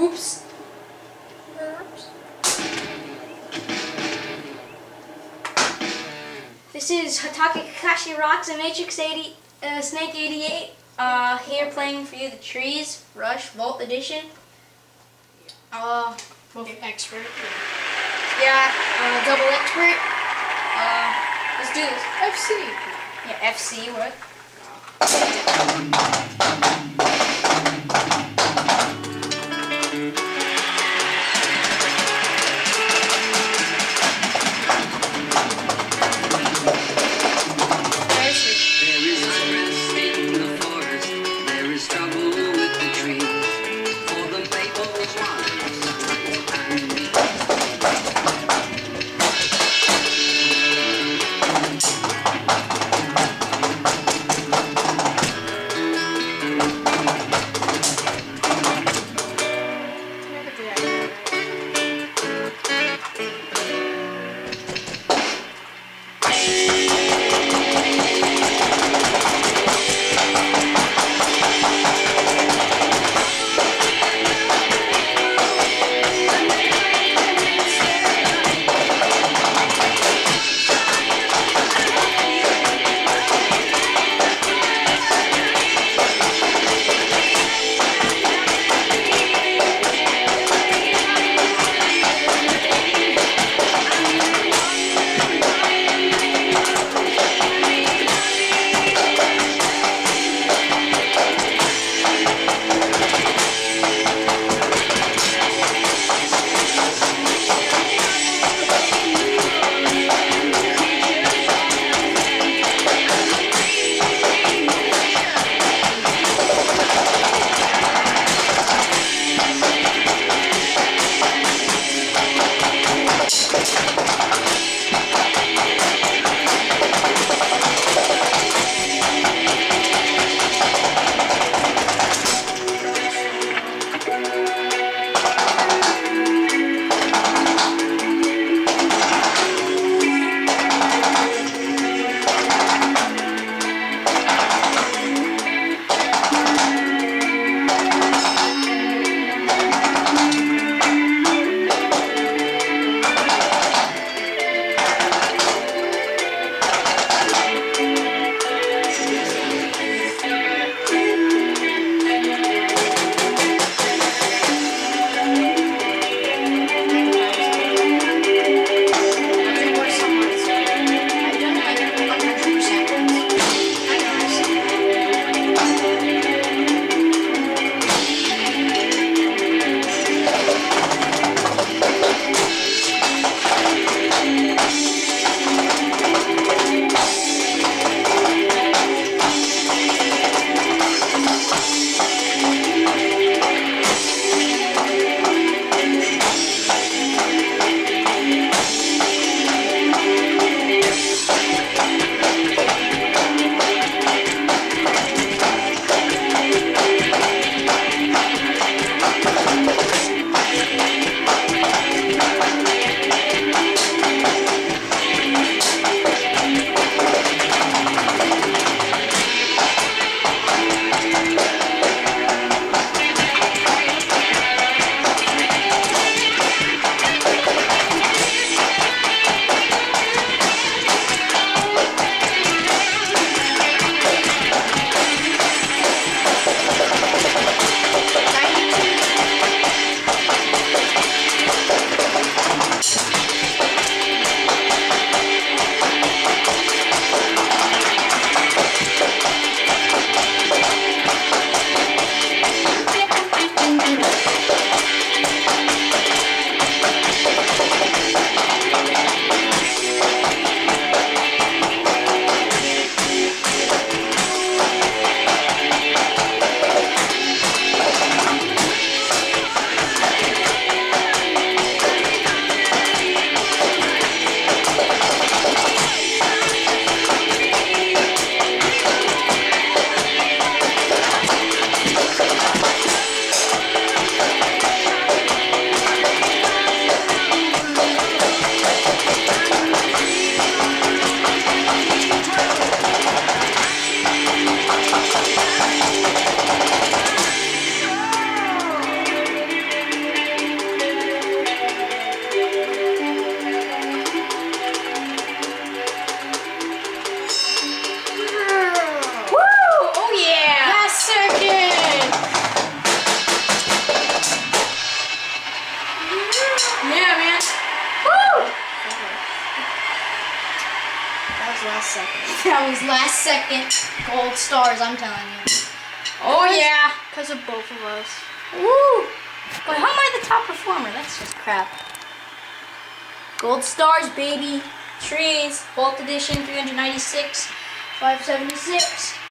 Whoops. This is Hatake Kakashi Rocks and Matrix 80, uh, Snake 88. Uh, here playing for you the Trees Rush Vault Edition. Uh, Both expert. yeah, uh, double expert. Uh, let's do this. FC. Yeah, FC, what? Was last second. That was last second gold stars, I'm telling you. Oh yeah. Because of both of us. Woo! Wait, how am I the top performer? That's just crap. Gold stars, baby. Trees, Vault Edition, 396, 576.